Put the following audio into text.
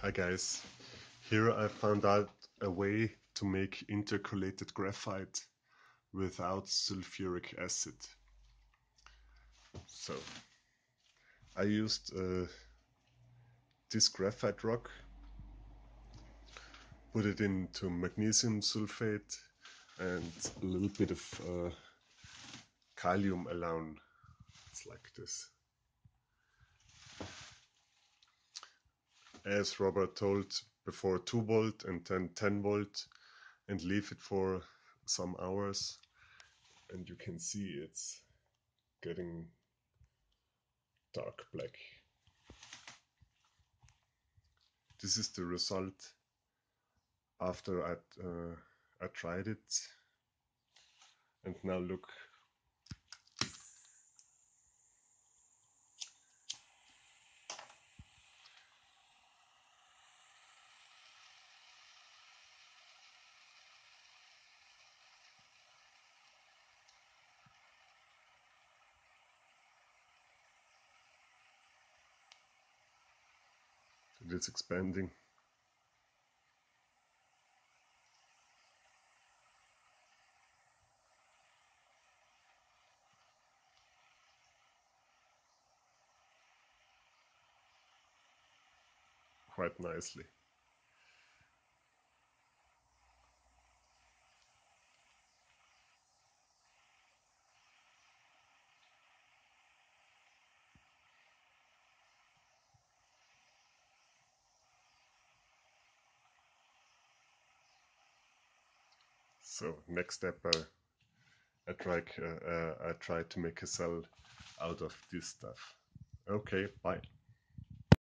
Hi guys, here I found out a way to make intercalated graphite without sulfuric acid. So I used uh, this graphite rock, put it into magnesium sulfate and a little bit of uh, kalium alaun. It's like this. As Robert told before 2 volt and then 10 volt and leave it for some hours and you can see it's getting dark black. This is the result after I, uh, I tried it and now look It is expanding. quite nicely. So next step, uh, I try uh, uh, I try to make a cell out of this stuff. Okay, bye.